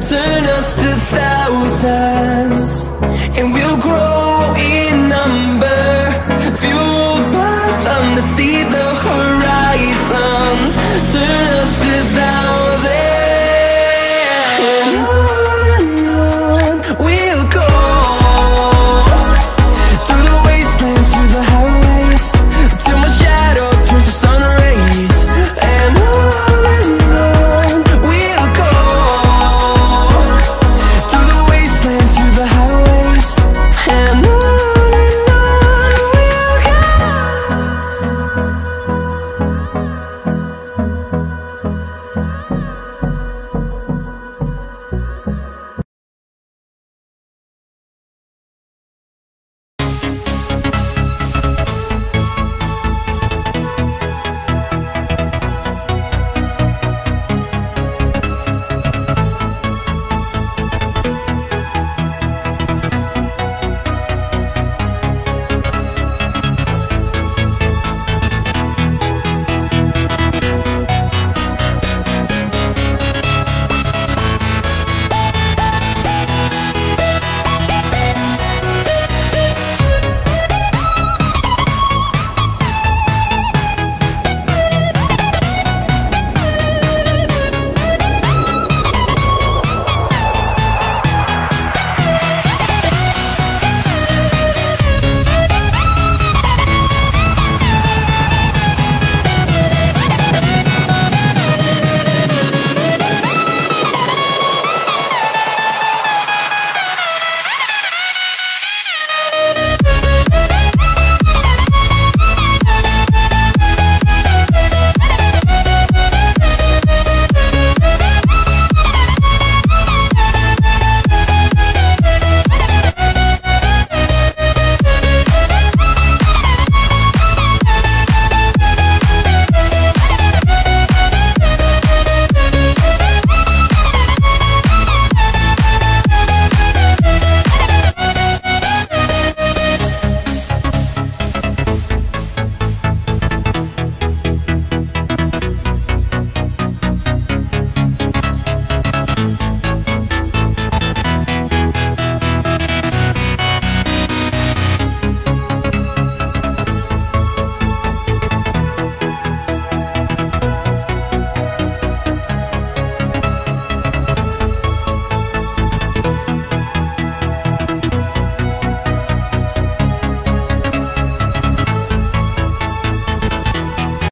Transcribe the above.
turn